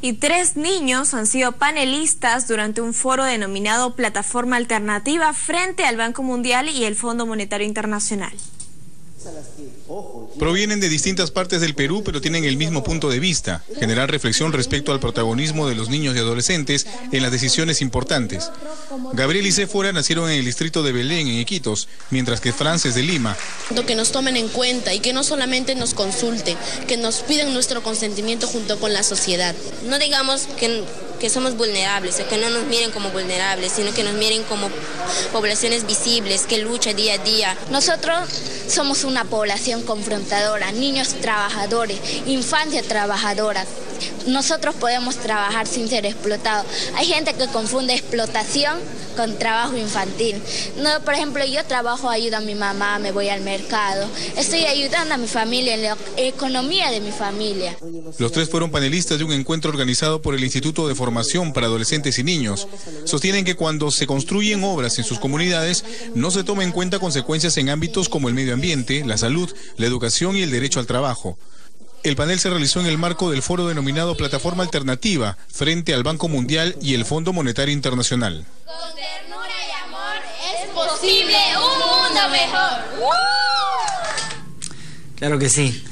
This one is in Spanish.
y tres niños han sido panelistas durante un foro denominado Plataforma Alternativa frente al Banco Mundial y el Fondo Monetario Internacional. Provienen de distintas partes del Perú, pero tienen el mismo punto de vista, generar reflexión respecto al protagonismo de los niños y adolescentes en las decisiones importantes. Gabriel y Sephora nacieron en el distrito de Belén, en Iquitos, mientras que Frances de Lima. Que nos tomen en cuenta y que no solamente nos consulten, que nos piden nuestro consentimiento junto con la sociedad. No digamos que que somos vulnerables, que no nos miren como vulnerables, sino que nos miren como poblaciones visibles, que luchan día a día. Nosotros somos una población confrontadora, niños trabajadores, infancia trabajadora. Nosotros podemos trabajar sin ser explotados. Hay gente que confunde explotación con trabajo infantil. No, por ejemplo, yo trabajo, ayudo a mi mamá, me voy al mercado. Estoy ayudando a mi familia en la economía de mi familia. Los tres fueron panelistas de un encuentro organizado por el Instituto de Formación para Adolescentes y Niños. Sostienen que cuando se construyen obras en sus comunidades no se toma en cuenta consecuencias en ámbitos como el medio ambiente, la salud, la educación y el derecho al trabajo. El panel se realizó en el marco del foro denominado Plataforma Alternativa frente al Banco Mundial y el Fondo Monetario Internacional. Con ternura y amor es posible un mundo mejor. Claro que sí.